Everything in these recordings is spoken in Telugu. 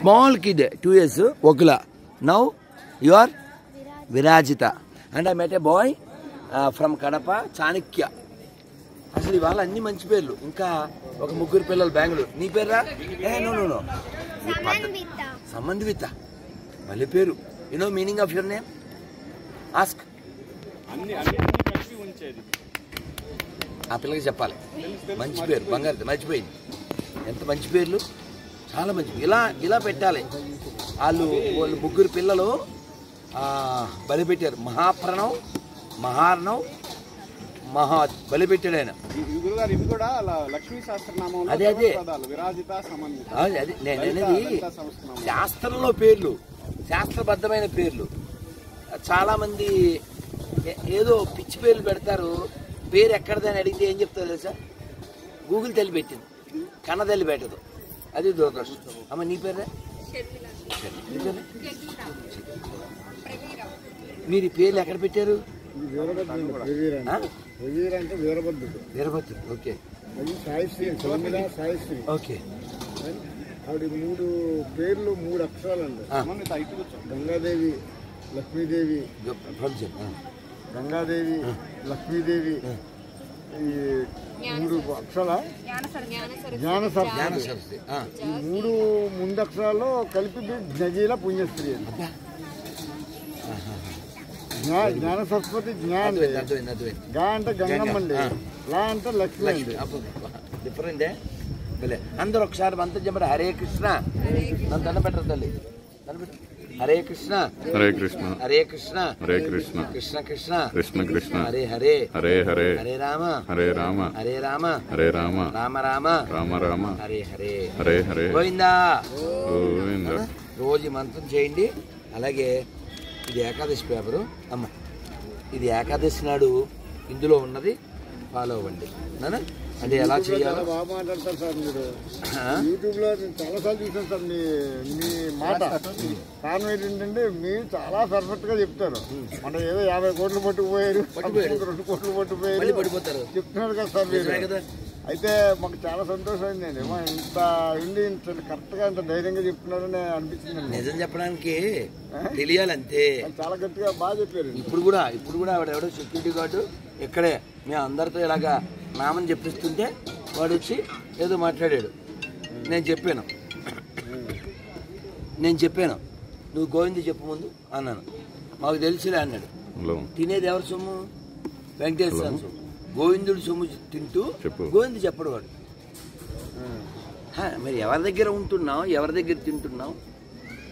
స్మాల్ కిడ్ టూ ఇయర్స్ ఒకలా. Now you are Virajitha. And I met a boy from Kadapa Chanakya. అసలు ఇవాళ అన్ని మంచి పేర్లు. ఇంకా ఒక ముగ్గురు పిల్లలు బెంగళూరు. నీ పేర్రా? ఏ నో నో నో సంబంధిత మళ్ళీ పేరు. You know meaning of your name ask ఆ పిల్లకి చెప్పాలి. మంచి పేరు. బంగారు మర్చిపోయింది. ఎంత మంచి పేర్లు? చాలా మంచి ఇలా ఇలా పెట్టాలి. వాళ్ళు వాళ్ళు ముగ్గురు పిల్లలు ఆ, బలి పెట్టారు మహాప్రణవ్ మహార్ణవ్ మహా బలి పెట్టాడు ఆయన అదే, అదే. అది. శాస్త్రంలో పేర్లు శాస్త్రబద్ధమైన పేర్లు. చాలా మంది ఏ- ఏదో పిచ్చి పేర్లు పెడతారు. పేరు ఎక్కడదని అడిగితే ఏం చెప్తారు తెలుసా? గూగుల్ తల్లి పెట్టింది. కన్న తల్లి పెట్టదు. అది దురదృష్టం. అమ్మ నీ పేరే? మీరు ఈ పేర్లు ఎక్కడ పెట్టారు? వీరభద్రుడు. ఓకే. అది సాయిశ్రీ సౌమిల సాయిశ్రీ. ఓకే. ఆవిడ మూడు పేర్లు మూడు అక్షరాలు అండి. గంగాదేవి లక్ష్మీదేవి గంగాదేవి లక్ష్మీదేవి ఈ మూడు అక్షరాల? జ్ఞాన జ్ఞాన సరస్వతి. ఈ మూడు ముందు అక్షరాల్లో కలిపి జ్ఞజీల పుణ్యశ్రీ అండి జ్ఞా జ్ఞాన. సరస్వతి జ్ఞాన గా అంటే గంగమ్మ అండి ఆ. లా అంటే లక్ష్మి అండి. డిఫరెంటే? అందరూ ఒకసారి మంత్రం చెప్పండి. హరే కృష్ణ. నన్ను దండ పెట్టరు తల్లి? దండ. హరే కృష్ణ. హరే కృష్ణ. హరే కృష్ణ. హరే కృష్ణ. కృష్ణ కృష్ణ. కృష్ణ కృష్ణ. హరే హరే. హరే హరే. హరే రామ. హరే రామ. హరే రామ. హరే రామ. రామ రామ. రామ రామ. హరే హరే. హరే హరే. గోవిందా. గోవింద. రోజు మంత్రం చేయండి. అలాగే ఇది ఏకాదశి పేపరు. అమ్మ ఇది ఏకాదశి నాడు ఇందులో ఉన్నది. ఫాలో అవ్వండి. అంటే ఎలా చేయాలో? బాగా మాట్లాడతారు సార్ మీరు. ఆ? యూట్యూబ్లో నేను చాలా సార్లు చూసాను సార్ మీ మీ మాట. కారణం ఏంటంటే మీరు చాలా పర్ఫెక్ట్గా చెప్తారు. మన ఏదో యాభై కోట్లు పట్టుకుపోయారు. రెండు కోట్లు పట్టుకుపోయారు. చెప్తున్నారు కదా సార్ మీరు. అయితే మాకు చాలా సంతోషం అయిందండి మా ఇంత ఉండి ఇంత కరెక్ట్గా ఇంత ధైర్యంగా చెప్తున్నారని అనిపించింది నిజం చెప్పడానికి తెలియాలి అంతే చాలా గట్టిగా బాగా చెప్పారు. ఇప్పుడు కూడా ఇప్పుడు కూడా ఆవిడ ఎవడో సెక్యూరిటీ గార్డు ఇక్కడే మేము అందరితో ఇలాగా నామని చెప్పిస్తుంటే వాడు వచ్చి ఏదో మాట్లాడాడు. నేను చెప్పాను. నేను చెప్పాను. నువ్వు గోవింద చెప్పు ముందు అన్నాను. మాకు తెలిసిలే అన్నాడు. తినేది ఎవరి సొమ్ము? వెంకటేశ్వర సొమ్ము. గోవిందుడి సొమ్ము తింటూ. గోవింద చెప్పడు వాడు. మరి ఎవరి దగ్గర ఉంటున్నాం ఎవరి దగ్గర తింటున్నాం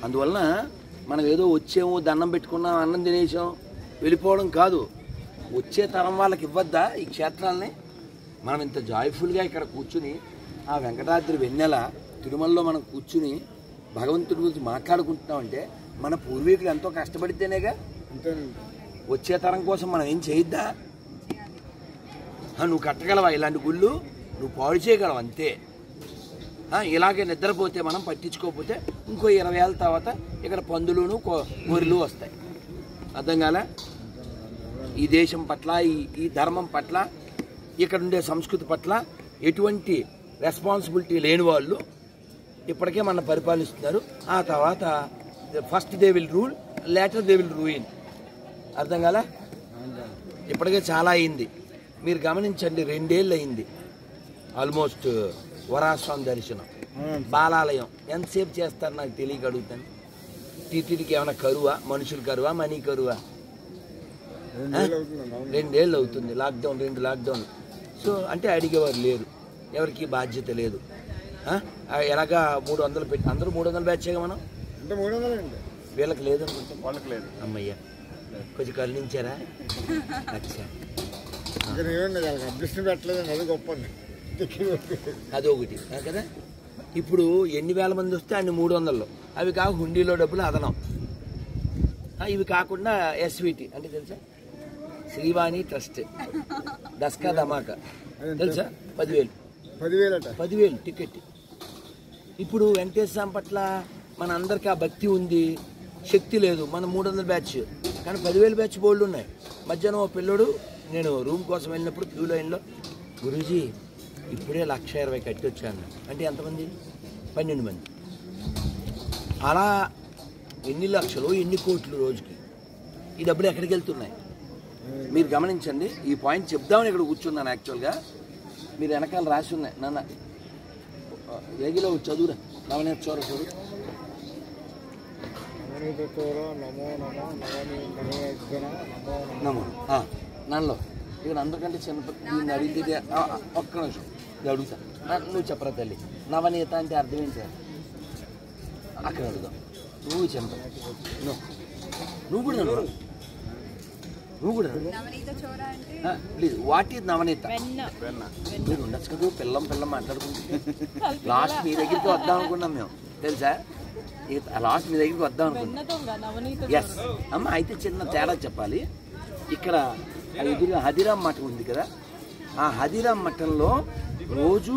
అందువలన మనం ఏదో వచ్చాము దండం పెట్టుకున్నాం అన్నం తినేసాం వెళ్ళిపోవడం కాదు. వచ్చే తరం వాళ్ళకి ఇవ్వద్దా ఈ క్షేత్రాలని? మనం ఇంత జాయ్ఫుల్గా ఇక్కడ కూర్చుని ఆ వెంకటాద్రి వెన్నెల తిరుమలలో మనం కూర్చుని భగవంతుడి గురించి మాట్లాడుకుంటున్నామంటే మన పూర్వీకులు ఎంతో కష్టపడితేనేగా వచ్చే తరం కోసం మనం ఏం చేయొద్దా? నువ్వు కట్టగలవా ఇలాంటి గుళ్ళు? నువ్వు పాడు చేయగలవు అంతే? ఇలాగే నిద్రపోతే మనం పట్టించుకోకపోతే ఇంకో ఇరవై ఏళ్ళ తర్వాత ఇక్కడ పందులును గొర్రెలు వస్తాయి. అర్థం కాలే? ఈ దేశం పట్ల ఈ ఈ ధర్మం పట్ల ఇక్కడ ఉండే సంస్కృతి పట్ల ఎటువంటి రెస్పాన్సిబిలిటీ లేని వాళ్ళు ఇప్పటికే మన పరిపాలిస్తున్నారు. ఆ తర్వాత first they will rule later they will ruin అర్థం కాలా? ఇప్పటికే చాలా అయింది. మీరు గమనించండి రెండేళ్ళు అయింది ఆల్మోస్ట్ వరాస్వామి దర్శనం. బాలాలయం. ఎంతసేపు చేస్తారు నాకు తెలియక అడుగుతాను. టీటీడీకి ఏమైనా కరువా? మనుషులు కరువా? మనీ కరువా? రెండేళ్ళు అవుతుంది లాక్డౌన్ రెండు లాక్డౌన్ సో అంటే అడిగేవారు లేరు. ఎవరికి బాధ్యత లేదు. ఎలాగా మూడు వందలు పెట్టి అందరూ మూడు వందలు బ్యాచ్గా మనం? అంటే మూడు వందలండి. వీళ్ళకి లేదనుకుంటాం. వాళ్ళకి లేదు. అమ్మయ్య. కొంచెం కరుణించారా? అచ్చా. పెట్టలేదండి అది గొప్ప అండి అదొకటి ఆ కదా? ఇప్పుడు ఎన్ని వేల మంది వస్తే అన్ని మూడు వందలు. అవి కాక హుండీలో డబ్బులు అదనం. ఇవి కాకుండా ఎస్విటి. అంటే తెలుసా? శ్రీవాణి ట్రస్ట్. దస్కా ధమాకా. తెలుసా? పదివేలు. పదివేలట. పదివేలు టికెట్. ఇప్పుడు వెంకటేశ్వర పట్ల మన అందరికీ ఆ భక్తి ఉంది. శక్తి లేదు. మన మూడు వందల బ్యాచ్. కానీ పదివేలు బ్యాచ్ బోల్డ్ ఉన్నాయి. మధ్యాహ్నం ఓ పిల్లోడు నేను రూమ్ కోసం వెళ్ళినప్పుడు క్యూ లైన్లో గురూజీ ఇప్పుడే లక్ష ఇరవై కట్టి వచ్చాను. అంటే ఎంతమంది? పన్నెండు మంది. అలా ఎన్ని లక్షలు ఎన్ని కోట్లు రోజుకి? ఈ డబ్బులు ఎక్కడికి వెళ్తున్నాయి? మీరు గమనించండి ఈ పాయింట్ చెప్దామని ఇక్కడ కూర్చున్నాను యాక్చువల్గా. మీరు వెనకాల రాసి ఉన్నాయి. నాన్న ఏగిలో చదువురా. నవనేత చోర చదువు. చోర నమో నన్నులో. ఇక్కడ అందరికంటే చిన్న దీన్ని అడిగితే ఒక్క నిమిషం. ఇది అడుగుతా. నువ్వు చెప్పరా తల్లి? నవనీత అంటే అర్థం ఏంటి? అక్కడ అడుగుదాం. నువ్వు చిన్న నువ్వు. నువ్వు కూడా. నువ్వు కూడా? అడుగు. నవనీత చోర అంటే? ఆ, ప్లీజ్ వాట్ ఈజ్ నవనీత? వెన్న. వెన్న. మీరు ఉండొచ్చు కదా పిల్లం పిల్లం మాట్లాడుకుంటే. లాస్ట్ మీ దగ్గరికి వద్దాం అనుకున్నాం మేము. తెలుసా? లాస్ట్ మీ దగ్గరికి వద్దాం అనుకున్నాం. ఎస్ అమ్మ అయితే చిన్న తేడా చెప్పాలి. ఇక్కడ ఆ ఎదురుగా హదిరామ్ మఠం ఉంది కదా. ఆ హదిరామ్ మఠంలో రోజు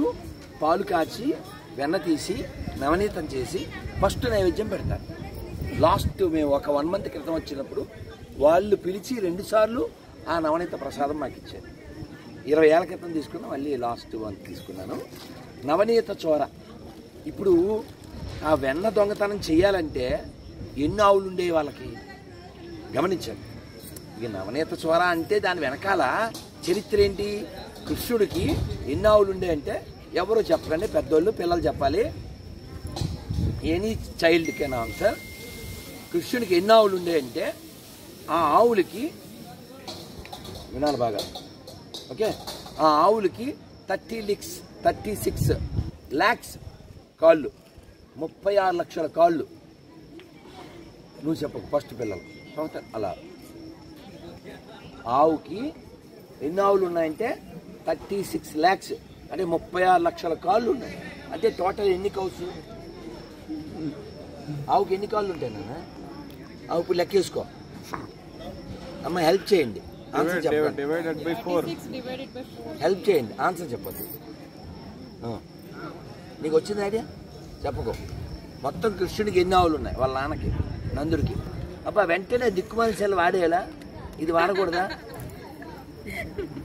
పాలు కాచి వెన్న తీసి నవనీతం చేసి ఫస్ట్ నైవేద్యం పెడతారు. లాస్ట్ మేము ఒక వన్ మంత్ క్రితం వచ్చినప్పుడు వాళ్ళు పిలిచి రెండుసార్లు ఆ నవనీత ప్రసాదం మాకు ఇచ్చారు. ఇరవై ఏళ్ళ క్రితం తీసుకున్నా మళ్ళీ లాస్ట్ వన్ తీసుకున్నాను. నవనీత చోర. ఇప్పుడు ఆ వెన్న దొంగతనం చేయాలంటే ఎన్ని ఆవులు ఉండేవి వాళ్ళకి. గమనించండి. ఇక నవనీత చోర అంటే దాని వెనకాల చరిత్ర ఏంటి? కృష్ణుడికి ఎన్ని ఆవులు ఉండే అంటే ఎవరు చెప్పకండి పెద్దోళ్ళు పిల్లలు చెప్పాలి. Any child can answer. కృష్ణుడికి ఎన్ని ఆవులు ఉండే అంటే ఆ ఆవులకి వినాలి బాగా. ఓకే? ఆ ఆవులకి thirty lakhs thirty six lakhs కాళ్ళు. ముప్పై ఆరు లక్షల కాళ్ళు. నువ్వు చెప్పకు ఫస్ట్ పిల్లలు. తర్వాత అలా. ఆవుకి ఎన్ని ఆవులు ఉన్నాయంటే థర్టీ సిక్స్ ల్యాక్స్ అంటే ముప్పై ఆరు లక్షల కాళ్ళు ఉన్నాయి. అంటే టోటల్ ఎన్ని కౌస్? ఆవుకి ఎన్ని కాళ్ళు ఉంటాయి నాన్న? ఆవుకు లెక్కేసుకో అమ్మ హెల్ప్ చేయండి. ఆన్సర్ చెప్పండి. Divided by four six divided by four help చేయండి. ఆన్సర్ చెప్పొద్దు. ఆ. నీకు వచ్చింది ఐడియా చెప్పుకో. మొత్తం కృష్ణుడికి ఎన్ని ఆవులు ఉన్నాయి? వాళ్ళ నాన్నకి నందుడికి. అబ్బా వెంటనే దిక్కుమాలి సెల్ వాడేలా ఇది వాడకూడదా?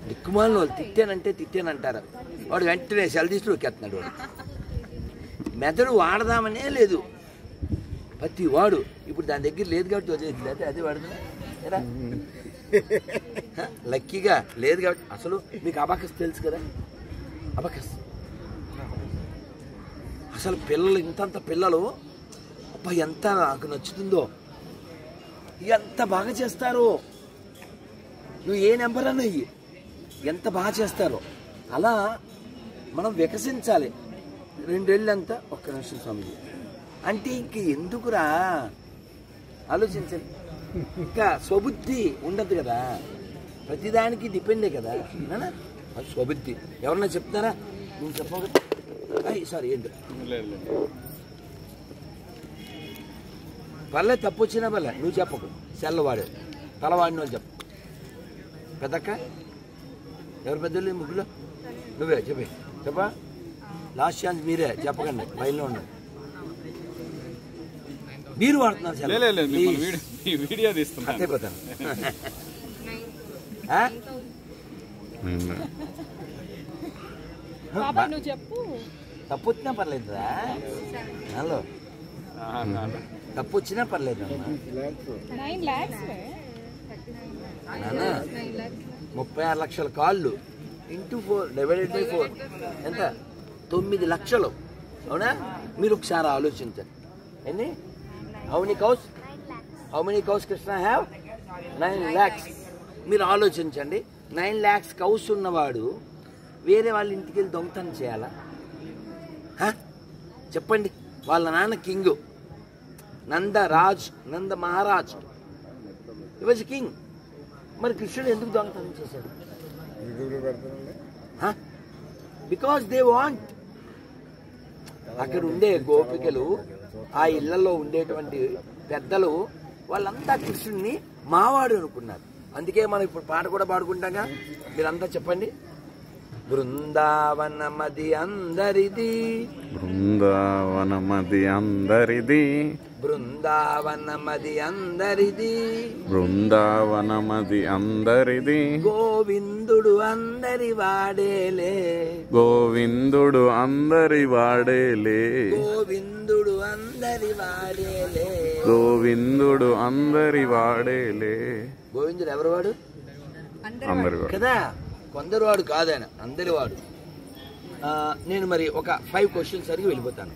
దిక్కుమాలను వాళ్ళు తిట్టానంటే తిట్టానంటారు. వాడు వెంటనే సెల్ తీసుకుని ఎక్కేస్తున్నాడు వాడు. మెదడు వాడదామనే లేదు. ప్రతి వాడు ఇప్పుడు దాని దగ్గర లేదు కాబట్టి వదిలేదు లేకపోతే అదే వాడుతున్నా కదా? లక్కీగా లేదు కాబట్టి అసలు మీకు అబాకస్ తెలుసు కదా? అబాకస్. అసలు పిల్లలు ఇంతంత పిల్లలు? అబ్బా ఎంత నాకు నచ్చుతుందో. ఎంత బాగా చేస్తారు? నువ్వు ఏ నెంబర్ అన్నయ్యి ఎంత బాగా చేస్తారో. అలా మనం వికసించాలి. రెండేళ్ళు ఎంత ఒక్క నిమిషం స్వామి అంటే ఇంక ఎందుకురా? ఆలోచించండి. ఇంకా స్వబుద్ధి ఉండదు కదా. ప్రతిదానికి డిపెండే కదా. స్వబుద్ధి. ఎవరన్నా చెప్తారా? నువ్వు చెప్పక సారీ ఏంటి? పర్లేదు తప్పు వచ్చినా పర్లే నువ్వు చెప్పకు. సెల్లవాడు. తలవాడిన వాళ్ళు చెప్పు. పెద్దక్క? ఎవరు పెద్దలు ముగ్గులో? నువ్వే చెప్పి. చెప్పా? లాస్ట్ ఛాన్స్ మీరే చెప్పకండి. బయలులో ఉండండి. మీరు వాడుతున్నారు వీడియో ఈ వీడియో తీస్తున్నాను నువ్వు చెప్పు. తప్పు వచ్చినా పర్లేదురా. హలో. తప్పు వచ్చినా పర్లేదు ముప్పై ఆరు లక్షల కాళ్ళు. Into four divided by four. ఎంత? తొమ్మిది లక్షలు. అవునా? మీరు ఒకసారి ఆలోచించండి. ఎన్ని? How many cows how many cows Krishna have nine lakhs మీరు ఆలోచించండి. నైన్ ల్యాక్స్ కౌస్ ఉన్నవాడు వేరే వాళ్ళ ఇంటికి వెళ్ళి దొంగతనం చేయాలా? చెప్పండి. వాళ్ళ నాన్న కింగ్. నంద రాజ్ నంద మహారాజ్. ఇవాజ్ కింగ్ మరి కృష్ణుడు ఎందుకు దొంగతనం చేశాడు? బికాస్ దే వాంట్ అక్కడ ఉండే గోపికలు ఆ ఇళ్ళలో ఉండేటువంటి పెద్దలు వాళ్ళంతా కృష్ణుడిని మావాడు అనుకున్నారు. అందుకే మనం ఇప్పుడు పాట కూడా పాడుకుంటాగా? మీరంతా చెప్పండి. బృందావనమది అందరిది. బృందావనమది అందరిది. బృందావనమది అందరిది. బృందావనమది అందరిది. గోవిందుడు అందరి వాడేలే. గోవిందుడు అందరి వాడేలే. గోవిందుడు అందరి అందరి వాడేలే. గోవిందుడు అందరి వాడేలే. గోవిందుడు ఎవరు వాడు? అందరి కదా? కొందరు వాడు కాదాయన అందరి వాడు. నేను మరి ఒక ఫైవ్ క్వశ్చన్స్ అడిగి వెళ్ళిపోతాను.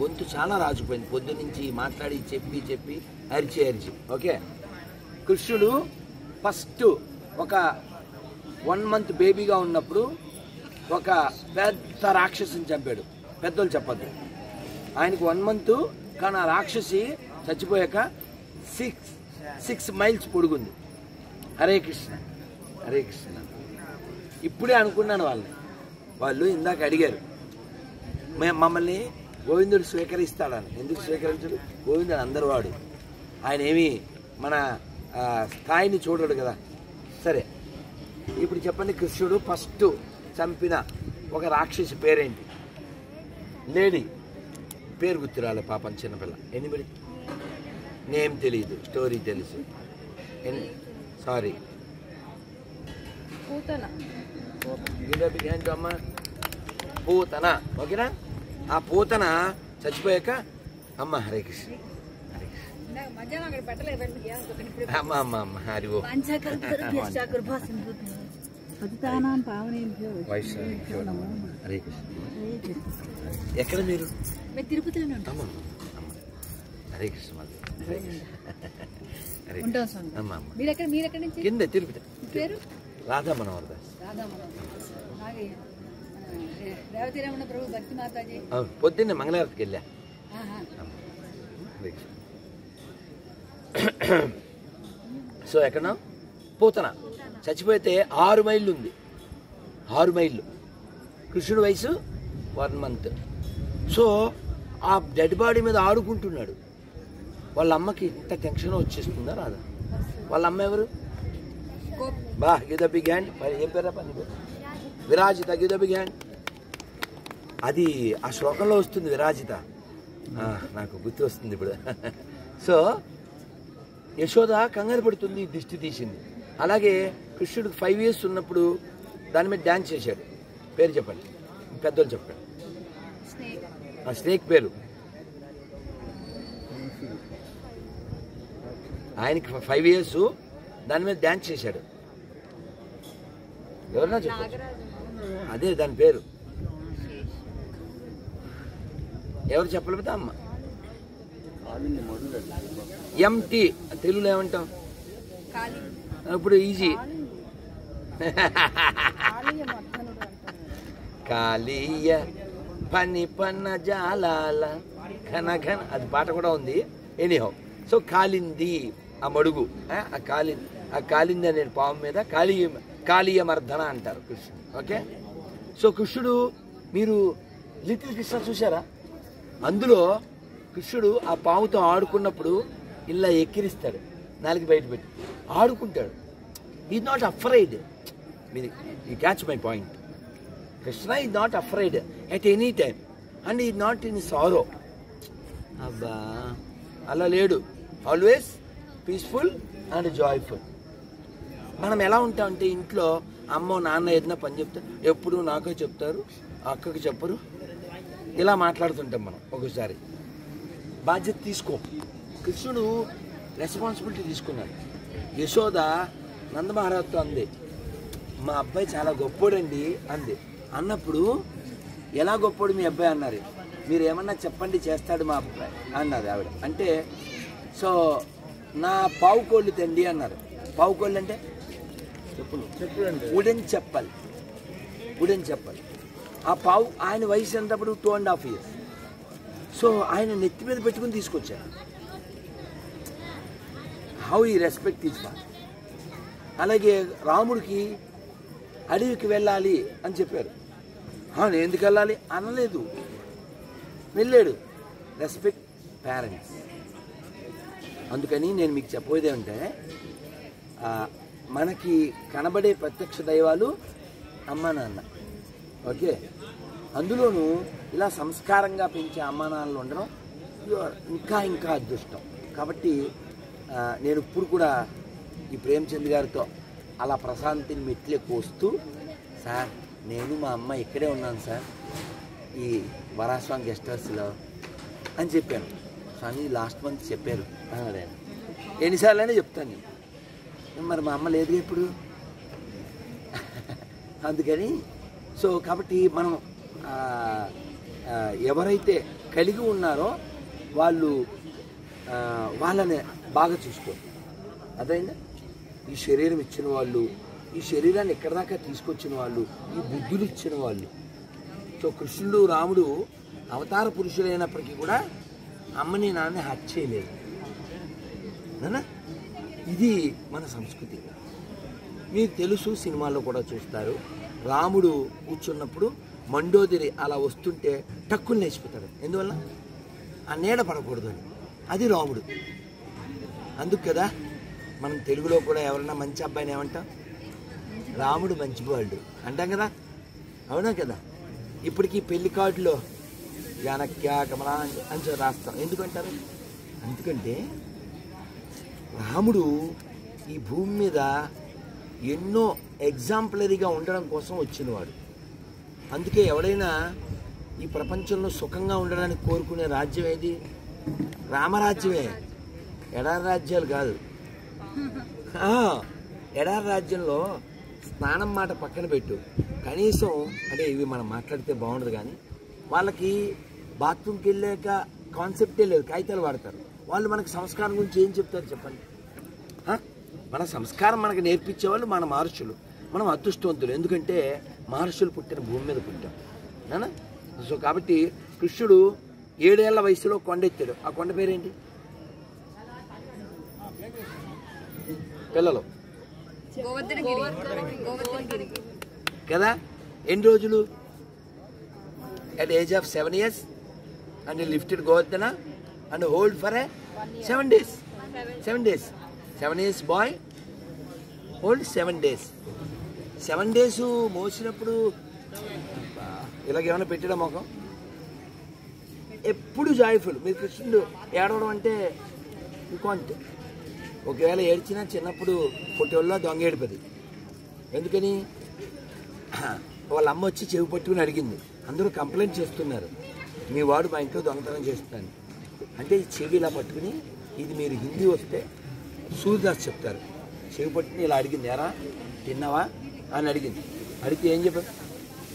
గొంతు చాలా రాజుపోయింది పొద్దు నుంచి మాట్లాడి చెప్పి చెప్పి అరిచి అరిచి. ఓకే? కృష్ణుడు ఫస్ట్ ఒక వన్ మంత్ బేబీగా ఉన్నప్పుడు ఒక పెద్ద రాక్షసిని చంపాడు. పెద్దలు చెప్పద్దు. ఆయనకు వన్ మంత్ కానీ ఆ రాక్షసి చచ్చిపోయాక సిక్స్ సిక్స్ మైల్స్ పొడుగుంది. హరే కృష్ణ హరే కృష్ణ. ఇప్పుడే అనుకున్నాను వాళ్ళని. వాళ్ళు ఇందాక అడిగారు మేము మమ్మల్ని గోవిందుడు స్వీకరిస్తాడని. ఎందుకు స్వీకరించడు? గోవిందుడు అందరు వాడు. ఆయన ఏమి మన స్థాయిని చూడడు కదా. సరే ఇప్పుడు చెప్పండి కృష్ణుడు ఫస్ట్ చంపిన ఒక రాక్షసి పేరేంటి? లేడీ. పేరు గుర్తురాలే పాపం చిన్నపిల్ల. ఎనిమిది నేమ్ తెలియదు స్టోరీ తెలుసు సారీ పూతన. ఏంటో అమ్మ. పూతన. ఓకేనా? ఆ పూతన చచ్చిపోయాక అమ్మ హరే కృష్ణ. అమ్మ అమ్మ అమ్మ హరి ఓ. హరే కృష్ణ. ఎక్కడ మీరు? అమ్మ హరే కృష్ణ కింద తిరుపతి రాధా మనోహర్ దాస్ అవును పొద్దున్నే మంగళవారికి వెళ్ళా. సో ఎక్కడ పూతన? చచ్చిపోతే ఆరు మైళ్ళు ఉంది. ఆరు మైళ్ళు. కృష్ణుడి వయసు వన్ మంత్. సో ఆ డెడ్ బాడీ మీద ఆడుకుంటున్నాడు. వాళ్ళ అమ్మకి ఇంత టెన్షన్ వచ్చేస్తుందా రాదా? వాళ్ళ అమ్మ ఎవరు బా గిద బిగ్ హ్యాండ్. మరి ఏం పేరా పని విరాజిత గిద బిగ్ హ్యాండ్. అది ఆ శ్లోకంలో వస్తుంది విరాజిత. నాకు గుర్తు వస్తుంది ఇప్పుడు. సో యశోద కంగారు పడుతుంది దిష్టి తీసింది. అలాగే కృష్ణుడికి ఫైవ్ ఇయర్స్ ఉన్నప్పుడు దాని మీద డ్యాన్స్ చేశాడు. పేరు చెప్పండి. పెద్దోళ్ళు చెప్పండి. ఆ స్నేక్ పేరు. ఆయనకి ఫైవ్ ఇయర్స్ దాని మీద డ్యాన్స్ చేశాడు. ఎవరన్నా చెప్పండి అదే దాని పేరు. ఎవరు చెప్పలేకపోతే అమ్మ? ఎంటి తెలుగులో ఏమంటాం ఇప్పుడు ఈజీ కాళీయ పని పన్న జాలాల ఘన ఘన. అది పాట కూడా ఉంది. Anyhow so Kalindi. ఆ మడుగు ఆ, ఆ కాలి ఆ కాలింది అనే పాము మీద కాళీ కాళీయ మర్దన అంటారు కృష్ణుడు. ఓకే? సో కృష్ణుడు మీరు లిటిల్ కృష్ణ చూసారా అందులో కృష్ణుడు ఆ పాముతో ఆడుకున్నప్పుడు ఇలా ఎక్కిరిస్తాడు నాలుగు బయట పెట్టి. ఆడుకుంటాడు. ఈ నాట్ అఫ్రైడ్ మీది you catch my point Krishna is not afraid at any time and he not in sorrow అబ్బా అలా లేడు. ఆల్వేస్ పీస్ఫుల్ అండ్ జాయ్ఫుల్ మనం ఎలా ఉంటామంటే ఇంట్లో అమ్మో నాన్న ఏదైనా పని చెప్తారు ఎప్పుడు నాకే చెప్తారు అక్కకి చెప్పరు. ఇలా మాట్లాడుతుంటాం మనం ఒకసారి. బాధ్యత తీసుకో. కృష్ణుడు రెస్పాన్సిబిలిటీ తీసుకున్నాడు. యశోద నందమహారాజుతో అంది మా అబ్బాయి చాలా గొప్పోడండి అంది. అన్నప్పుడు ఎలా గొప్పోడు మీ అబ్బాయి? అన్నారు. మీరు ఏమన్నా చెప్పండి చేస్తాడు మా అబ్బాయి అన్నారు ఆవిడ. అంటే సో నా పావు కోళ్ళు తండి అన్నారు. పావు కోళ్ళు అంటే? ఉడెన్ చెప్పాలి. ఉడెన్ చెప్పాలి. ఆ పావు ఆయన వయసు ఎంతప్పుడు? Two and half years so ఆయన నెత్తి మీద పెట్టుకుని తీసుకొచ్చారు హౌ ఈ రెస్పెక్ట్ ఈజ్ ఫాదర్ అలాగే రాముడికి అడవికి వెళ్ళాలి అని చెప్పారు. "ఆ, నేను ఎందుకు వెళ్ళాలి? అనలేదు. వెళ్ళాడు. రెస్పెక్ట్ పేరెంట్స్ అందుకని నేను మీకు చెప్పబోయేది అంటే మనకి కనబడే ప్రత్యక్ష దైవాలు అమ్మ నాన్న. ఓకే? అందులోనూ ఇలా సంస్కారంగా పెంచే అమ్మా నాన్నలు ఉండడం ఇంకా ఇంకా అదృష్టం. కాబట్టి నేను ఇప్పుడు కూడా ఈ ప్రేమచంద్ గారితో అలా ప్రశాంతిని మెట్లే కోస్తూ సార్ నేను మా అమ్మ ఇక్కడే ఉన్నాను సార్ ఈ వరాస్వామి గెస్ట్ హౌస్లో అని చెప్పాను. స్వామి లాస్ట్ మంత్ చెప్పారు. అన్నాడు ఆయన. ఎన్నిసార్లైనా చెప్తాను నేను. మరి మా అమ్మ లేదు ఇప్పుడు? అందుకని సో కాబట్టి మనం ఎవరైతే కలిగి ఉన్నారో వాళ్ళు వాళ్ళని బాగా చూసుకో. అదైనా ఈ శరీరం ఇచ్చిన వాళ్ళు ఈ శరీరాన్ని ఎక్కడి దాకా తీసుకొచ్చిన వాళ్ళు ఈ బుద్ధులు ఇచ్చిన వాళ్ళు. సో కృష్ణుడు రాముడు అవతార పురుషులైనప్పటికీ కూడా అమ్మని నాన్న హత్య చేయలేదు. నాన్న ఇది మన సంస్కృతి. మీకు తెలుసు సినిమాల్లో కూడా చూస్తారు. రాముడు కూర్చున్నప్పుడు మండోదిరి అలా వస్తుంటే టక్కుని లేచిపోతాడు. ఎందువల్ల? ఆ నీడ పడకూడదు అని. అది రాముడు. అందుకు కదా మనం తెలుగులో కూడా ఎవరైనా మంచి అబ్బాయిని ఏమంటాం? రాముడు మంచివాళ్ళు. అంటాం కదా? అవునా కదా? ఇప్పటికీ పెళ్ళి కార్డులో జానక్య కమలా అని చెప్పి రాస్తాం. ఎందుకంటారు? ఎందుకంటే రాముడు ఈ భూమి మీద ఎన్నో ఎగ్జాంపులరీగా ఉండడం కోసం వచ్చినవాడు. అందుకే ఎవడైనా ఈ ప్రపంచంలో సుఖంగా ఉండడానికి కోరుకునే రాజ్యం ఏది? రామరాజ్యమే. ఎడారి రాజ్యాలు కాదు. ఎడారి రాజ్యంలో స్నానం మాట పక్కన పెట్టు. కనీసం అంటే ఇవి మనం మాట్లాడితే బాగుండదు కానీ వాళ్ళకి బాత్రూమ్కి వెళ్ళాక కాన్సెప్టే లేదు కాగితాలు వాడతారు. వాళ్ళు మనకి సంస్కారం గురించి ఏం చెప్తారు చెప్పండి? మన సంస్కారం మనకు నేర్పించే వాళ్ళు మన మహర్షులు. మనం అదృష్టవంతులు. ఎందుకంటే మహర్షులు పుట్టిన భూమి మీద పుట్టాం. నానా? సో కాబట్టి కృష్ణుడు ఏడేళ్ళ వయసులో కొండ ఎత్తాడు. ఆ కొండ పేరేంటి? పిల్లలు. గోవర్ధనగిరి. గోవర్ధనగిరి. కదా? ఎన్ని రోజులు? At age of seven years and lifted Govardhana and hold for a seven days seven days seven years boy hold seven days seven days మోసినప్పుడు ఇలాగేమైనా పెట్టడం మొఖం? ఎప్పుడు జాయ్ఫుల్ మీరు కృష్ణుడు ఏడవడం అంటే ఇంకోంట్ ఒకవేళ ఏడ్చినా చిన్నప్పుడు పుట్టోళ్ళ దొంగ ఏడిపది. ఎందుకని? వాళ్ళ అమ్మ వచ్చి చెవి పట్టుకుని అడిగింది. అందరూ కంప్లైంట్ చేస్తున్నారు. మీ వాడు మా ఇంట్లో దొంగతనం చేస్తున్నాను అంటే ఈ చెవి ఇలా పట్టుకుని ఇది మీరు హిందీ వస్తే సూర్యదాస్ చెప్తారు. చెవి పట్టుకుని ఇలా అడిగింది ఎరా తిన్నావా? అని అడిగింది. అడిగితే ఏం చెప్పారు?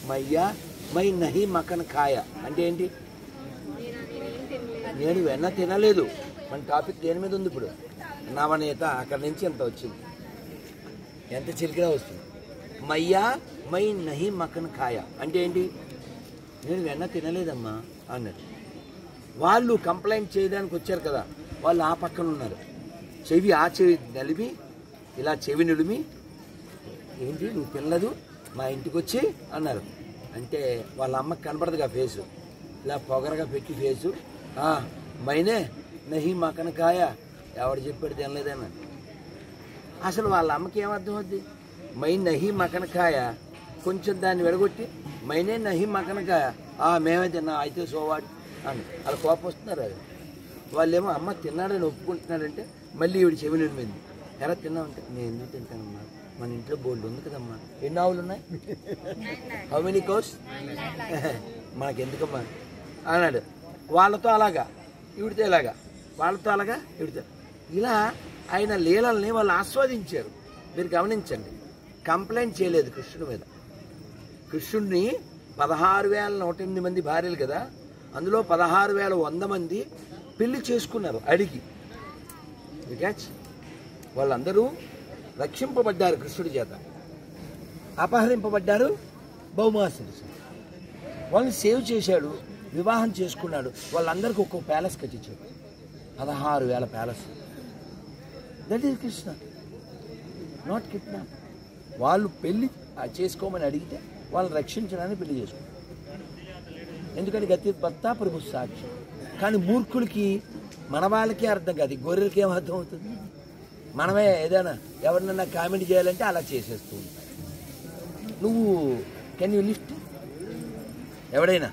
మయ్యా మై నహి మకన్ కాయ అంటే ఏంటి? నేను వెన్న తినలేదు. మన టాపిక్ దేని మీద ఉంది ఇప్పుడు? నవనేత అక్కడి నుంచి ఎంత వచ్చింది? ఎంత చిలికినా వస్తుంది? మయ్యా మై నహి మకన్ కాయ అంటే ఏంటి? నేను వెన్న తినలేదమ్మా. అన్నాడు వాళ్ళు కంప్లైంట్ చేయడానికి వచ్చారు కదా వాళ్ళు ఆ పక్కన ఉన్నారు. చెవి ఆ చెవి నలిమి ఇలా చెవి నిలిమి ఏంటి నువ్వు పిల్లదు మా ఇంటికి వచ్చి అన్నారు. అంటే వాళ్ళ అమ్మకి కనపడదుగా ఫేసు. ఇలా పొగరగా పెట్టి ఫేసు. మైనే నహి మకన కాయ ఎవడు చెప్పాడు తినలేదని అసలు వాళ్ళ అమ్మకి ఏమర్థం అవుద్ది? మై నహి మకనకాయ కొంచెం దాన్ని విడగొట్టి మైనే నహి మకనకాయ మేమే తిన్నా అయితే సోవాడు అని. అలా కోపం వస్తున్నారు అది. వాళ్ళేమో అమ్మ తిన్నాడని ఒప్పుకుంటున్నాడంటే మళ్ళీ ఈవిడ చెవి నిలిమింది ఎలా తిన్నామంటే నేను ఎందుకు తింటానమ్మా? మన ఇంట్లో బోల్డ్ ఉంది కదమ్మా. ఎన్ని ఆవులు ఉన్నాయి? హౌ మెనీ కోర్స్ మనకెందుకమ్మా? అన్నాడు. వాళ్ళతో అలాగా ఇవిడితే ఇలాగా వాళ్ళతో అలాగా ఇవిడితే ఇలా ఆయన లీలల్ని వాళ్ళు ఆస్వాదించారు. మీరు గమనించండి. కంప్లైంట్ చేయలేదు కృష్ణుడి మీద. కృష్ణుడిని పదహారు వేల నూట ఎనిమిది మంది భార్యలు కదా? అందులో పదహారు వేల వంద మంది పెళ్ళి చేసుకున్నారు అడిగి. క్యాచ్ వాళ్ళందరూ రక్షింపబడ్డారు కృష్ణుడి చేత. అపహరింపబడ్డారు బహుమాసుడు. వాళ్ళని సేవ్ చేశాడు వివాహం చేసుకున్నాడు. వాళ్ళందరికీ ఒక్కో ప్యాలెస్ కట్టించాడు. పదహారు వేల palace. That is Krishna not kidnap వాళ్ళు పెళ్ళి చేసుకోమని అడిగితే వాళ్ళని రక్షించడానికి పెళ్ళి చేసుకున్నారు ఎందుకంటే గతి భర్త ప్రభు సాక్షి. కానీ మూర్ఖులకి మన వాళ్ళకే అర్థం కాదు గొర్రెలకి ఏం అర్థం అవుతుంది? మనమే ఏదైనా ఎవరినన్నా కామెంట్ చేయాలంటే అలా చేసేస్తూ ఉంటాం. నువ్వు కెన్ యూ లిఫ్ట్ ఎవడైనా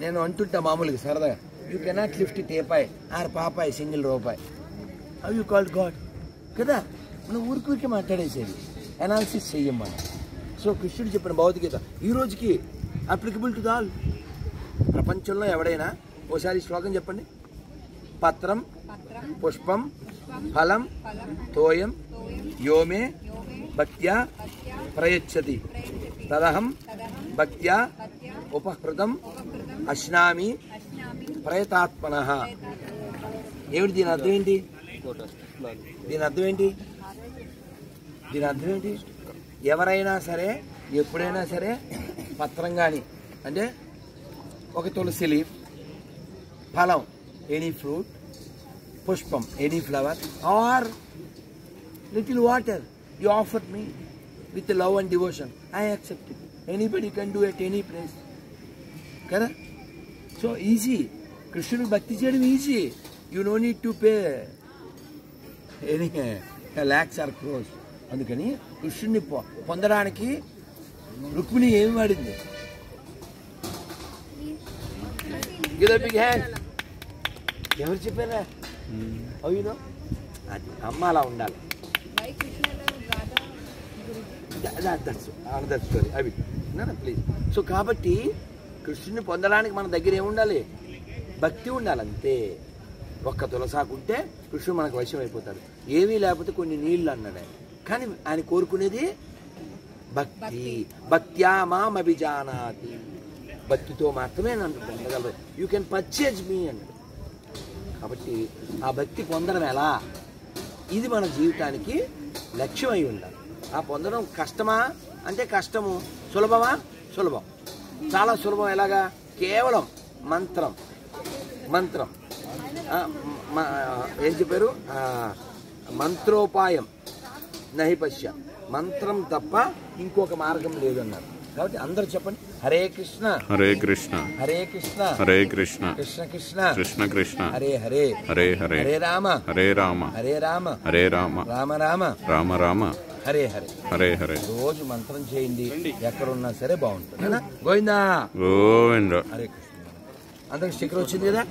నేను అంటుంటా మామూలుగా సరదాగా you cannot lift teapoy or పాపాయ్ single rupee how you called god కదా? మనం ఊరికి ఊరికి మాట్లాడేసేది. అనాలిసిస్ చెయ్యం మనం సో కృష్ణుడు చెప్పిన భౌతికత. ఈ రోజుకి అప్లికబుల్ టు ఆల్. ప్రపంచంలో ఎవడైనా ఓసారి శ్లోకం చెప్పండి. పత్రం పుష్పం ఫలం తోయం యోమే భక్త్యా ప్రయచ్చతి. తదహం భక్త్యా ఉపహృతం అశ్నామి ప్రయతాత్మన. ఏమిటి దీని అర్థం ఏంటి? దీని అర్థం ఏంటి? దీని అర్థం ఏంటి? ఎవరైనా సరే ఎప్పుడైనా సరే పత్రం కానీ అంటే ఒక తులసి లీఫ్ ఫలం ఎనీ ఫ్రూట్ పుష్పం any flower or little water you offer me with love and devotion. I accept it. Anybody can do at any place కదా? So easy. కృష్ణుడు భక్తి చేయడం easy. You no need to pay any lakhs or crores అందుకని కృష్ణుడిని పొ- పొందడానికి రుక్మిణి ఏమి వాడింది? ఎవరు చెప్పారా? అవును అది అమ్మ అలా ఉండాలి. వై స్టోరీ అవి ప్లీజ్ సో కాబట్టి కృష్ణుని పొందడానికి మన దగ్గర ఏముండాలి భక్తి ఉండాలి అంతే. ఒక్క తులసాకుంటే కృష్ణుడు మనకు వశం అయిపోతాడు. ఏమీ లేకపోతే కొన్ని నీళ్ళు అన్నాడు ఆయన. కానీ ఆయన కోరుకునేది భక్తి. భక్త్యా మాం అభిజానాతి భక్తితో మాత్రమే నన్ను పొందగలరు. యూ కెన్ పర్చేజ్ మీ అన్నాడు కాబట్టి ఆ భక్తి పొందడం ఎలా? ఇది మన జీవితానికి లక్ష్యం అయి ఉండాలి. ఆ పొందడం కష్టమా? అంటే కష్టము. సులభమా? సులభం. చాలా సులభం. ఎలాగా? కేవలం మంత్రం. మంత్రం. ఏం చెప్పారు? ఆ, మంత్రోపాయం నహిపశ్య మంత్రం తప్ప ఇంకొక మార్గం లేదన్నారు. కాబట్టి అందరూ చెప్పండి. హరే కృష్ణ. హరే కృష్ణ. హరే కృష్ణ. హరే కృష్ణ. కృష్ణ కృష్ణ. కృష్ణ కృష్ణ. హరే హరే. హరే హరే. హరే రామ. హరే రామ. హరే రామ. హరే రామ. రామ రామ. రామ రామ. హరే హరే. హరే హరే. రోజు మంత్రం చేయండి. ఎక్కడున్నా సరే బాగుంటుంది? గోవిందా. గోవింద. హరే కృష్ణ. అందరికి స్టిక్కర్ వచ్చింది కదా?